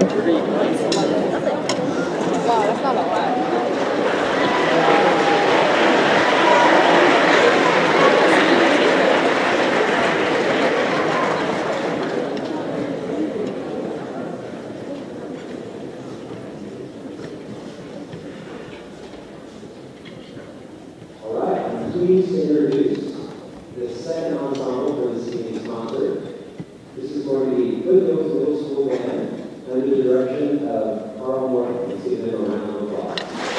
Wow, that's to introduce the second ensemble for this evening's concert. This is Good Middle School Band under the direction of Carl Moore. Let's them a round of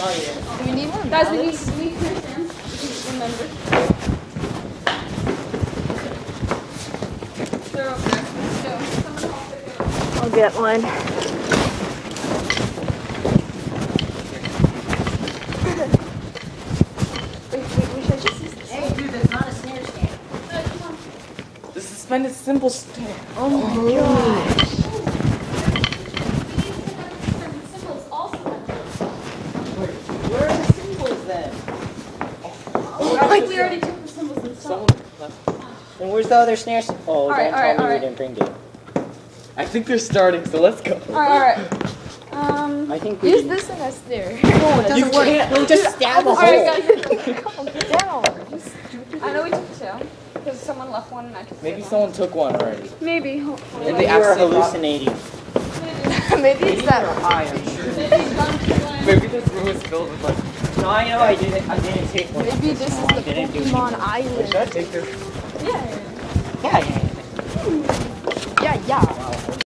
Oh, you didn't. Do we need one? Guys, we need, we need clear stands. Remember. They're over there. Let's go. Someone call pick it up. I'll get one. Wait, wait, we should just use this. Hey, dude, that's not a snare stand. No, come on. The suspended cymbal stand. Oh my god. Cymbals also have Where are the cymbals then? Oh, I think we already took the cymbals and stuff. And where's the other snare? Oh, Alright, don't tell alright, me alright. you didn't bring it. I think they're starting, so let's go. Alright, alright. Um, I think we Use did- this one as there. No, it doesn't work. No, just stab a hole. alright, guys. Calm down. I know we took two. Because someone left one and I took Maybe the other someone took one already. Maybe. hopefully. And You they were accidentally brought- hallucinating. Maybe it's that. high, I'm sure. Maybe it's gone too long. Maybe this room is filled with like. No, I know I didn't. I didn't take one. Maybe this is the didn't do Pokemon Should I take this? Yeah. Yeah, yeah. Yeah, yeah.